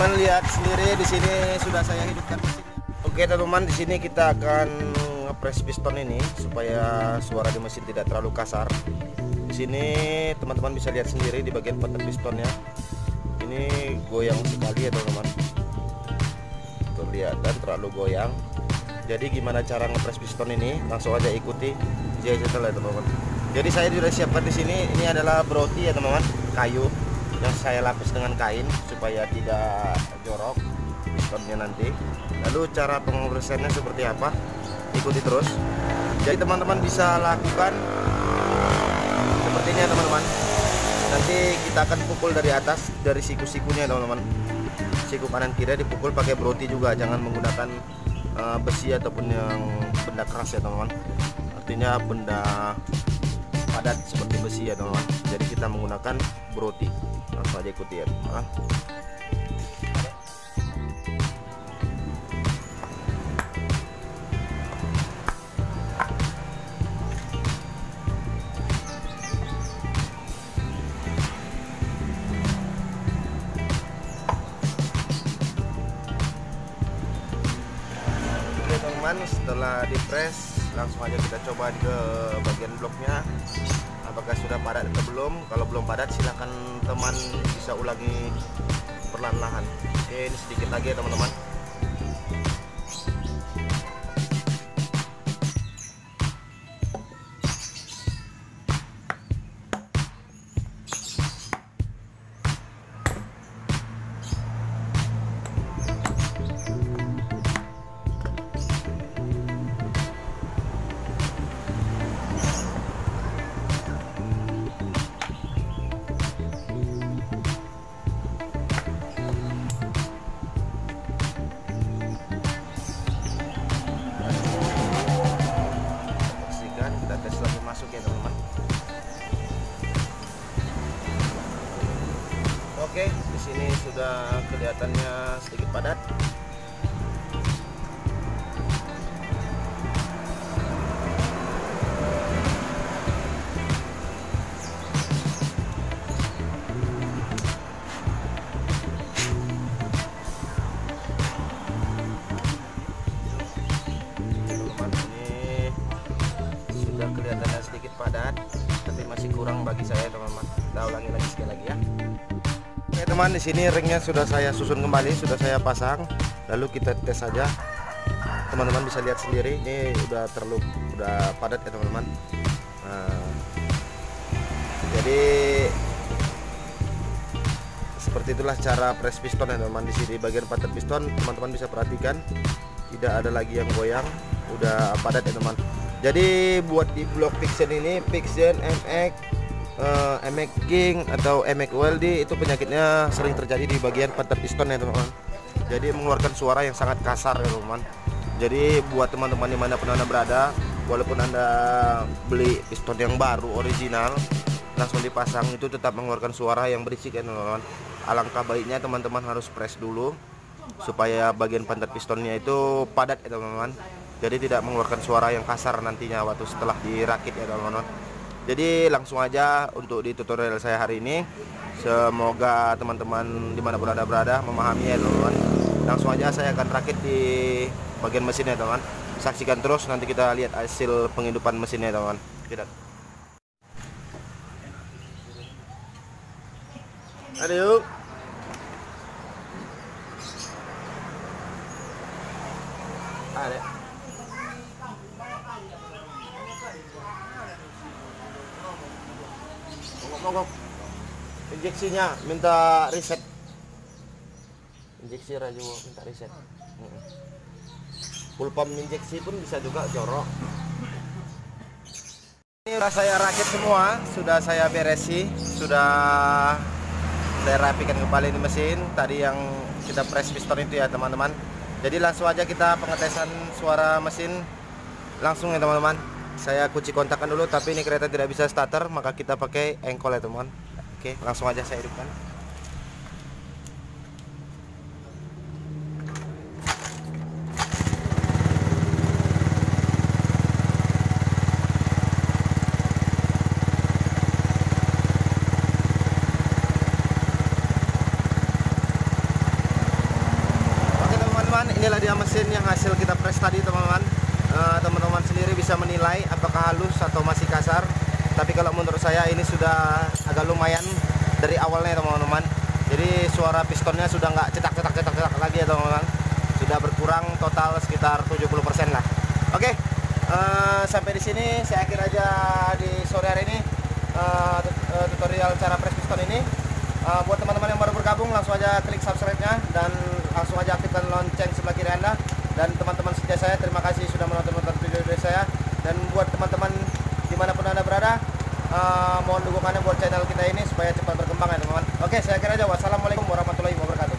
teman-teman lihat sendiri di sini sudah saya hidupkan mesinnya. Oke teman-teman di sini kita akan ngepres piston ini supaya suara di mesin tidak terlalu kasar. Di sini teman-teman bisa lihat sendiri di bagian pantat pistonnya. Ini goyang sekali ya teman-teman. Terlihat dan terlalu goyang. Jadi gimana cara ngepres piston ini? Langsung aja ikuti ya. Jadi saya sudah siapkan di sini. Ini adalah broti ya teman-teman, kayu yang saya lapis dengan kain supaya tidak jorok pistonnya nanti. Lalu cara pengoperasiannya seperti apa? Ikuti terus. Jadi teman-teman bisa lakukan seperti ini teman-teman. Nanti kita akan pukul dari atas dari siku-sikunya teman-teman. Siku kanan kiri dipukul pakai broti juga jangan menggunakan uh, besi ataupun yang benda keras ya teman-teman. Artinya benda padat seperti besi ya teman-teman. Jadi kita menggunakan broti langsung aja ikuti ya teman-teman. Setelah di press langsung aja kita coba ke bagian bloknya. Apakah sudah padat atau belum? Kalau belum padat silahkan teman bisa ulangi perlahan-lahan. Ini sedikit lagi ya teman-teman di sini sudah kelihatannya sedikit padat. Ini kelihatannya sedikit padat tapi masih kurang bagi saya teman-teman. Kita ulangi lagi sekali lagi ya oke teman di sini ringnya sudah saya susun kembali sudah saya pasang. Lalu kita tes saja. Teman-teman bisa lihat sendiri ini udah terlalu udah padat ya teman-teman. Nah, jadi seperti itulah cara press piston ya teman-teman di sini. Bagian pantat piston teman-teman bisa perhatikan. Tidak ada lagi yang goyang udah padat ya teman. Jadi buat di blok Pixen ini Pixen MX eh, MX King atau MX WLD itu penyakitnya sering terjadi di bagian pantat piston ya teman-teman. Jadi mengeluarkan suara yang sangat kasar ya teman jadi buat teman-teman di mana pun anda berada walaupun anda beli piston yang baru original langsung dipasang itu tetap mengeluarkan suara yang berisik ya teman-teman. Alangkah baiknya teman-teman harus press dulu supaya bagian pantat pistonnya itu padat ya teman-teman. Jadi tidak mengeluarkan suara yang kasar nantinya waktu setelah dirakit ya teman-teman jadi langsung aja untuk di tutorial saya hari ini semoga teman-teman di mana pun ada berada memahami ya teman-teman langsung aja saya akan rakit di bagian mesinnya teman saksikan terus nanti kita lihat hasil penghidupan mesinnya teman kita Aduh. Ada. Mogok, Injeksinya minta reset. Injeksi raja minta reset. Pump injeksi pun bisa juga jorok. Ini sudah saya rakit semua, sudah saya beresi, sudah saya rapikan kembali di mesin tadi yang kita press piston itu ya teman-teman jadi langsung aja kita pengetesan suara mesin langsung ya teman-teman saya kunci kontakkan dulu tapi ini kereta tidak bisa starter maka kita pakai engkol ya teman oke langsung aja saya hidupkan. Teman-teman inilah dia mesin yang hasil kita press tadi teman-teman. Sendiri bisa menilai apakah halus atau masih kasar. Tapi kalau menurut saya ini sudah agak lumayan dari awalnya teman-teman. Jadi suara pistonnya sudah nggak cetak cetak cetak cetak lagi ya teman-teman. Sudah berkurang total sekitar 70% lah. Oke eh, sampai di sini. Saya akhir aja di sore hari ini eh, tutorial cara press piston ini. Uh, buat teman-teman yang baru bergabung langsung aja klik subscribe-nya dan langsung aja aktifkan lonceng sebelah kiri Anda dan teman-teman setia saya terima kasih sudah menonton nonton video dari saya. Dan buat teman-teman di mana pun anda berada uh, mohon dukungannya buat channel kita ini supaya cepat berkembang ya teman-teman. Oke saya kira aja. Wassalamualaikum warahmatullahi wabarakatuh.